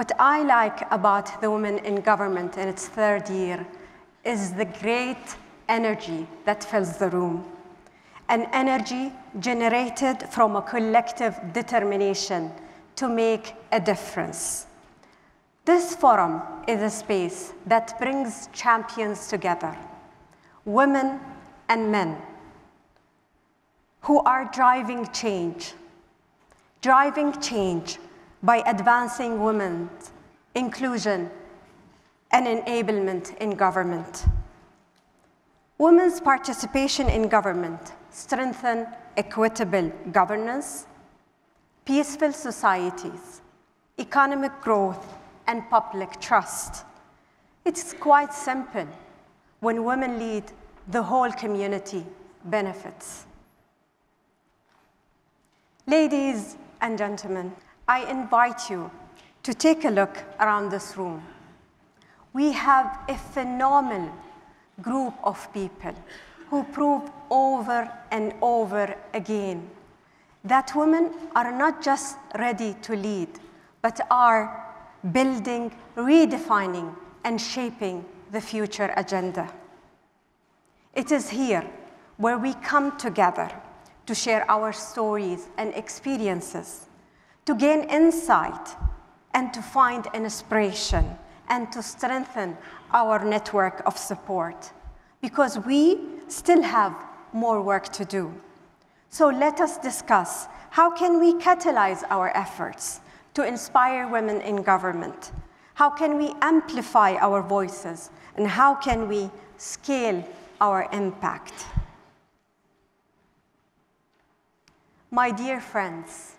What I like about the Women in Government in its third year is the great energy that fills the room, an energy generated from a collective determination to make a difference. This forum is a space that brings champions together, women and men, who are driving change, driving change by advancing women's inclusion and enablement in government. Women's participation in government strengthen equitable governance, peaceful societies, economic growth, and public trust. It's quite simple. When women lead, the whole community benefits. Ladies and gentlemen, I invite you to take a look around this room. We have a phenomenal group of people who prove over and over again that women are not just ready to lead, but are building, redefining, and shaping the future agenda. It is here where we come together to share our stories and experiences, to gain insight, and to find inspiration, and to strengthen our network of support, because we still have more work to do. So let us discuss how can we catalyze our efforts to inspire women in government? How can we amplify our voices? And how can we scale our impact? My dear friends,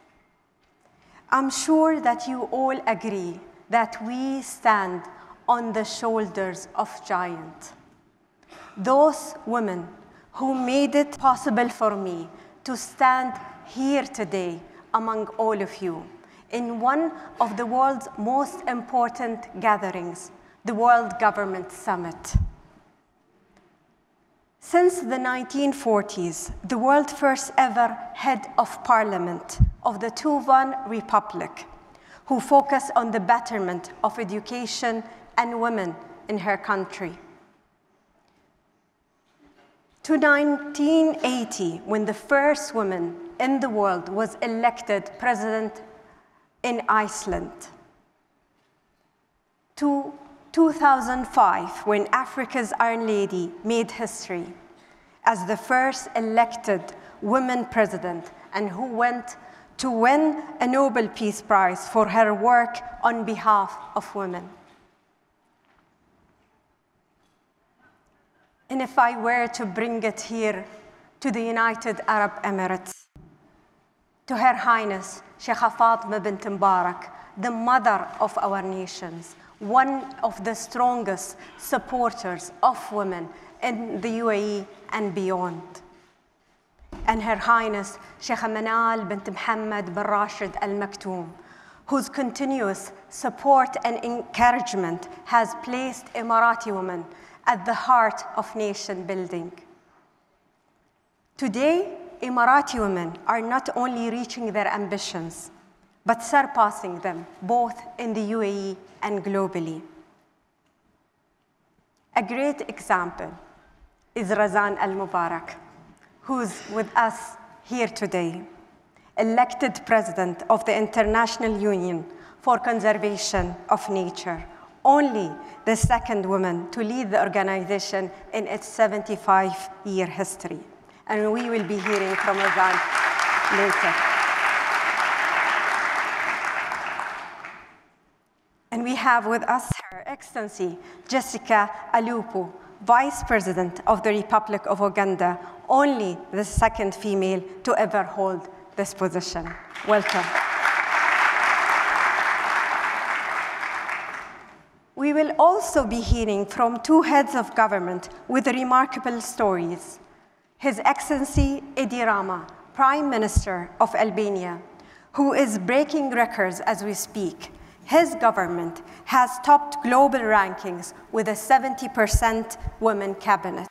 I'm sure that you all agree that we stand on the shoulders of giants. Those women who made it possible for me to stand here today among all of you in one of the world's most important gatherings, the World Government Summit. Since the 1940s, the world's first ever head of parliament of the Tuvan Republic, who focused on the betterment of education and women in her country. To 1980, when the first woman in the world was elected president in Iceland. To 2005, when Africa's Iron Lady made history as the first elected woman president and who went to win a Nobel Peace Prize for her work on behalf of women. And if I were to bring it here to the United Arab Emirates, to Her Highness Sheikha Fatima bint Mubarak, the mother of our nations, one of the strongest supporters of women in the UAE and beyond. And Her Highness Sheikha Manal bint Muhammad bin Rashid Al Maktoum, whose continuous support and encouragement has placed Emirati women at the heart of nation building. Today, Emirati women are not only reaching their ambitions, but surpassing them both in the UAE and globally. A great example is Razan Al Mubarak, who's with us here today, elected president of the International Union for Conservation of Nature, only the second woman to lead the organization in its 75 year history and we will be hearing from Razan later. And we have with us Her Excellency Jessica Alupo, Vice President of the Republic of Uganda, only the second female to ever hold this position. Welcome. We will also be hearing from two heads of government with remarkable stories. His Excellency Edi Rama, Prime Minister of Albania, who is breaking records as we speak. His government has topped global rankings with a 70% women cabinet.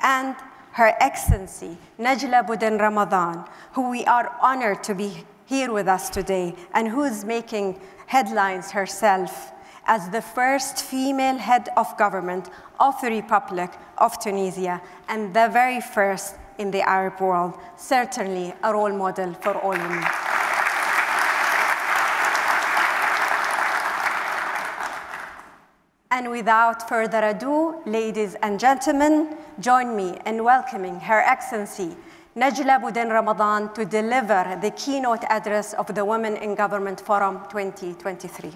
And Her Excellency Najla Bouden Romdhane, who we are honored to be here with us today and who is making headlines herself as the first female head of government of the Republic of Tunisia and the very first in the Arab world, certainly a role model for all women. And without further ado, ladies and gentlemen, join me in welcoming Her Excellency Najla Bouden Romdhane to deliver the keynote address of the Women in Government Forum 2023.